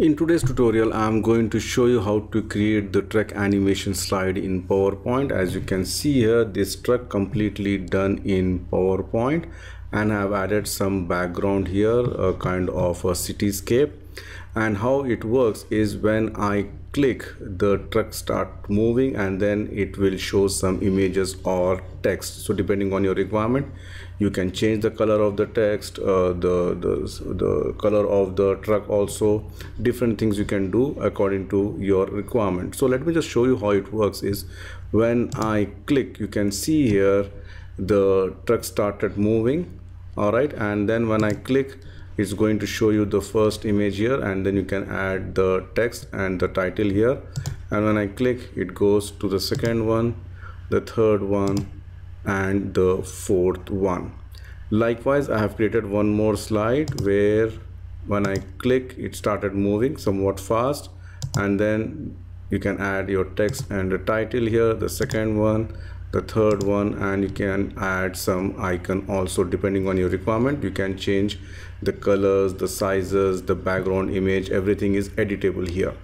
In today's tutorial, I'm going to show you how to create the truck animation slide in PowerPoint. As you can see here, this truck completely done in PowerPoint and I've added some background here, a kind of a cityscape. And how it works is when I click, the truck start moving and then it will show some images or text. So depending on your requirement, you can change the color of the text uh, the, the the color of the truck also. Different things you can do according to your requirement. So let me just show you how it works is when i click you can see here the truck started moving all right? And then when i click it's going to show you the first image here and then you can add the text and the title here. And when i click it goes to the second one the third one and the fourth one. Likewise I have created one more slide where when I click it started moving somewhat fast. And then you can add your text and the title here the second one the third one and you can add some icon also depending on your requirement you can change the colors the sizes the background image everything is editable here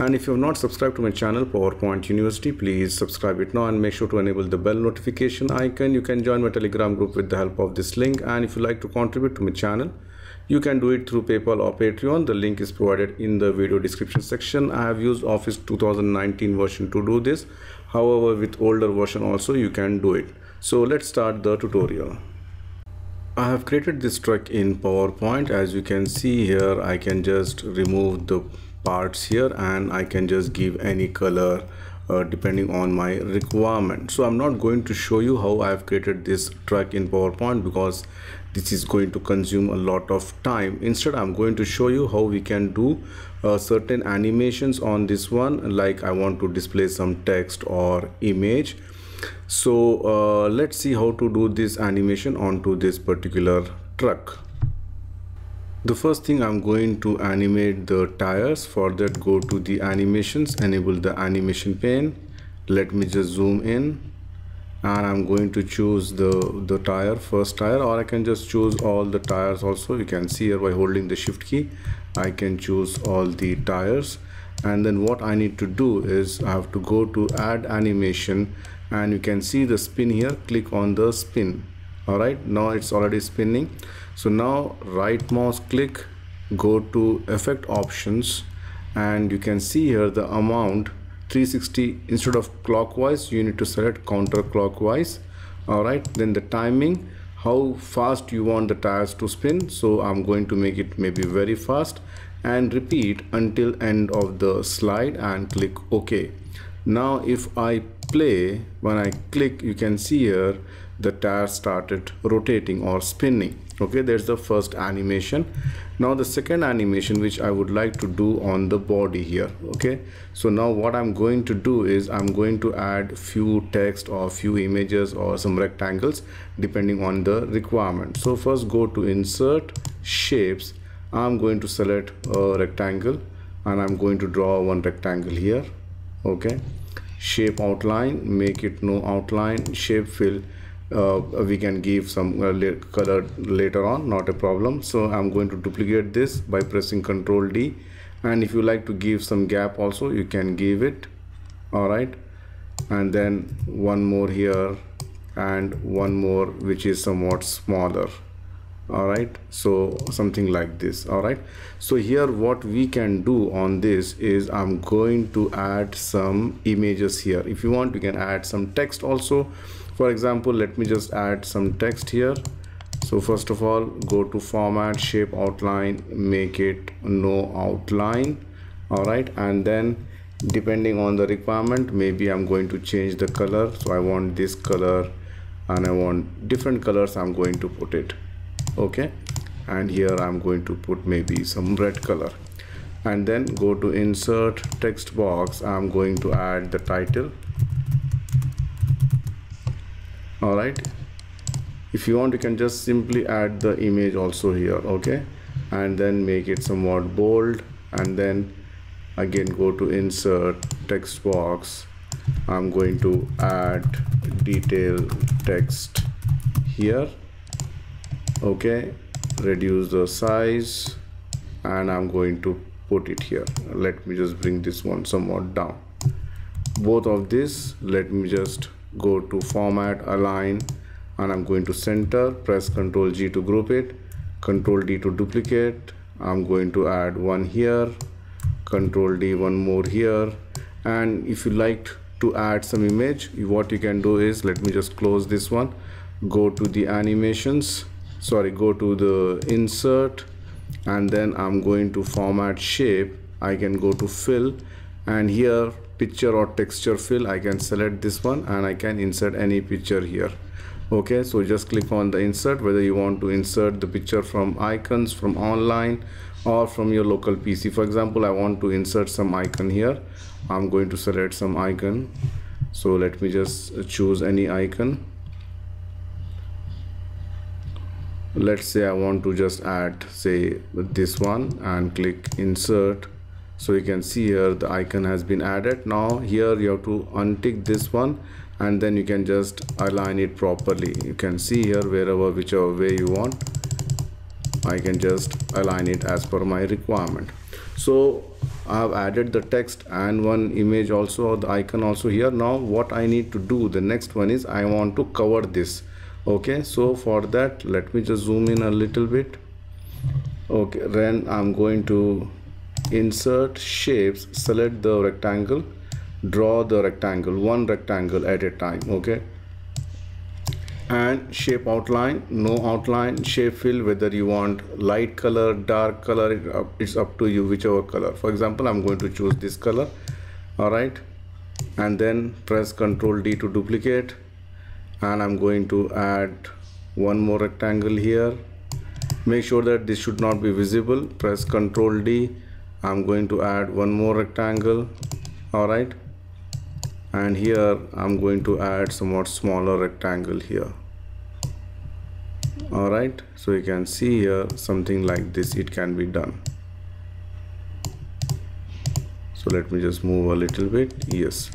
and if you have not subscribed to my channel PowerPoint University, please subscribe it now and make sure to enable the bell notification icon. You can join my telegram group with the help of this link and if you like to contribute to my channel, you can do it through PayPal or Patreon. The link is provided in the video description section. I have used Office 2019 version to do this. However, with older version also you can do it. So let's start the tutorial. I have created this truck in PowerPoint. As you can see here, I can just remove the parts here and I can just give any color uh, depending on my requirement so I'm not going to show you how I've created this truck in PowerPoint because this is going to consume a lot of time. Instead I'm going to show you how we can do uh, certain animations on this one like I want to display some text or image. So uh, let's see how to do this animation onto this particular truck. The first thing I'm going to animate the tires. For that go to the animations enable the animation pane. Let me just zoom in and I'm going to choose the the tire first tire or I can just choose all the tires also. You can see here by holding the shift key I can choose all the tires. And then what I need to do is I have to go to add animation and you can see the spin here. Click on the spin. All right now it's already spinning. So now right mouse click go to effect options and you can see here the amount 360 instead of clockwise you need to select counterclockwise. All right then the timing how fast you want the tires to spin. So i'm going to make it maybe very fast and repeat until end of the slide and click ok. Now if i play when i click you can see here the tire started rotating or spinning. Okay there's the first animation. Now the second animation which i would like to do on the body here. Okay so now what i'm going to do is i'm going to add few text or few images or some rectangles depending on the requirement. So first go to insert shapes. I'm going to select a rectangle and i'm going to draw one rectangle here. Okay shape outline make it no outline shape fill uh, we can give some uh, color later on not a problem. So i'm going to duplicate this by pressing ctrl d. And if you like to give some gap also you can give it. All right and then one more here and one more which is somewhat smaller. All right so something like this. All right so here what we can do on this is i'm going to add some images here. If you want you can add some text also for example let me just add some text here. So first of all go to format shape outline make it no outline. All right and then depending on the requirement maybe i'm going to change the color. So i want this color and i want different colors i'm going to put it. Okay and here i'm going to put maybe some red color. And then go to insert text box. I'm going to add the title all right? If you want you can just simply add the image also here okay? And then make it somewhat bold and then again go to insert text box. I'm going to add detail text here okay? Reduce the size and I'm going to put it here. Let me just bring this one somewhat down. Both of this let me just go to format align and I'm going to center press ctrl G to group it ctrl D to duplicate I'm going to add one here ctrl D one more here and if you like to add some image what you can do is let me just close this one go to the animations sorry go to the insert and then I'm going to format shape I can go to fill and here picture or texture fill I can select this one and I can insert any picture here. Okay so just click on the insert whether you want to insert the picture from icons from online or from your local PC for example I want to insert some icon here. I'm going to select some icon. So let me just choose any icon. Let's say I want to just add say this one and click insert so you can see here the icon has been added. Now here you have to untick this one and then you can just align it properly. You can see here wherever whichever way you want. I can just align it as per my requirement. So I have added the text and one image also the icon also here. Now what I need to do the next one is I want to cover this. Okay so for that let me just zoom in a little bit. Okay then I'm going to insert shapes select the rectangle draw the rectangle one rectangle at a time okay? And shape outline no outline shape fill whether you want light color dark color uh, it's up to you whichever color. For example i'm going to choose this color all right? And then press ctrl d to duplicate and i'm going to add one more rectangle here. Make sure that this should not be visible. Press ctrl d i'm going to add one more rectangle all right and here I'm going to add somewhat smaller rectangle here. Alright? So you can see here something like this it can be done. So let me just move a little bit yes.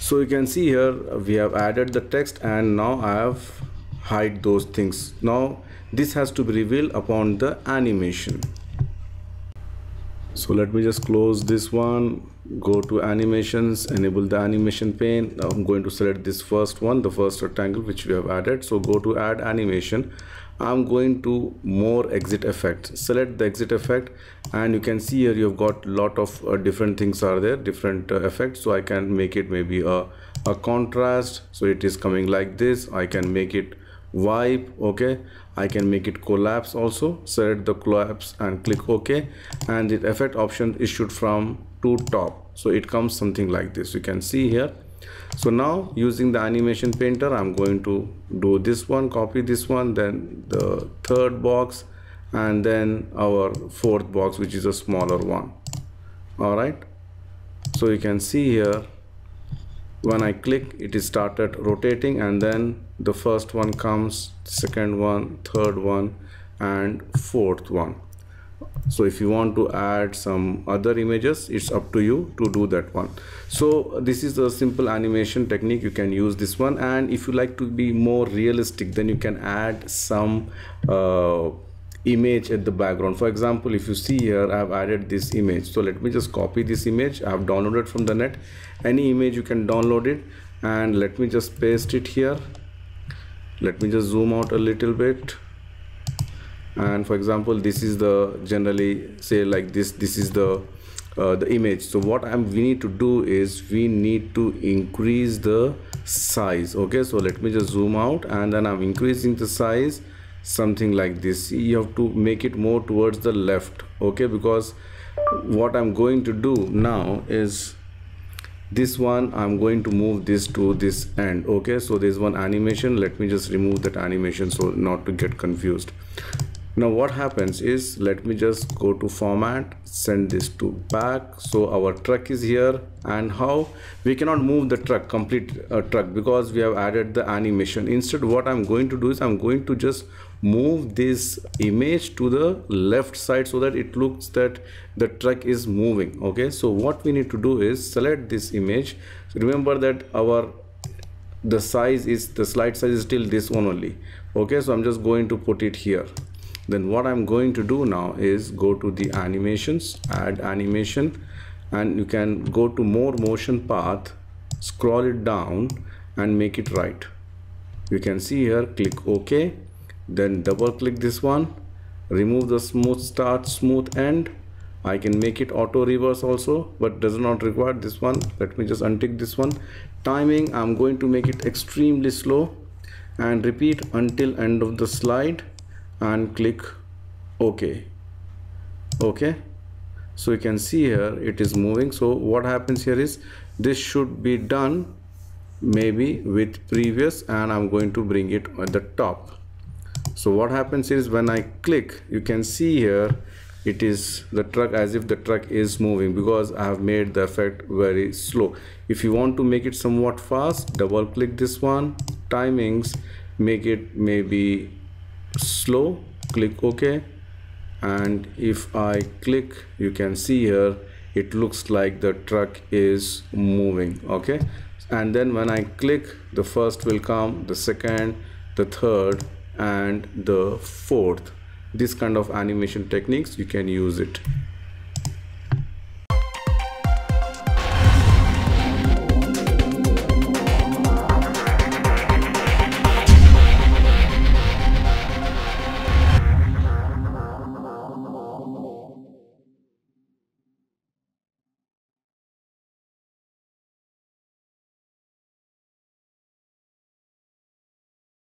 So you can see here we have added the text and now I have hide those things. Now this has to be revealed upon the animation so let me just close this one. Go to animations enable the animation pane. Now i'm going to select this first one the first rectangle which we have added. So go to add animation. I'm going to more exit effect select the exit effect and you can see here you've got lot of uh, different things are there different uh, effects. So i can make it maybe a, a contract. So it is coming like this. I can make it wipe okay I can make it collapse also. Select the collapse and click OK. And the effect option issued from to top. So it comes something like this. You can see here. So now using the animation painter I'm going to do this one copy this one then the third box and then our fourth box which is a smaller one. All right. So you can see here. When I click it is started rotating and then the first one comes second one third one and fourth one. So if you want to add some other images it's up to you to do that one. So this is a simple animation technique. You can use this one. And if you like to be more realistic then you can add some uh, image at the background. For example if you see here i have added this image. So let me just copy this image. I have downloaded from the net. Any image you can download it. And let me just paste it here let me just zoom out a little bit. And for example this is the generally say like this this is the uh, the image. So what I'm we need to do is we need to increase the size. Okay so let me just zoom out and then I'm increasing the size something like this. You have to make it more towards the left. Okay because what I'm going to do now is this one I'm going to move this to this end okay? So there's one animation. Let me just remove that animation so not to get confused now what happens is let me just go to format send this to back. So our truck is here and how? We cannot move the truck complete uh, truck because we have added the animation. Instead what i'm going to do is i'm going to just move this image to the left side so that it looks that the truck is moving okay? So what we need to do is select this image. Remember that our the size is the slide size is still this one only okay? So i'm just going to put it here then what I'm going to do now is go to the animations add animation and you can go to more motion path scroll it down and make it right. You can see here click ok then double click this one remove the smooth start smooth end. I can make it auto reverse also but does not require this one. Let me just untick this one. Timing I'm going to make it extremely slow and repeat until end of the slide and click OK. Okay so you can see here it is moving. So what happens here is this should be done maybe with previous and I'm going to bring it at the top. So what happens is when I click you can see here it is the truck as if the truck is moving because I have made the effect very slow. If you want to make it somewhat fast double click this one. Timings make it maybe slow click OK. And if I click you can see here it looks like the truck is moving okay and then when I click the first will come the second the third and the fourth. This kind of animation techniques you can use it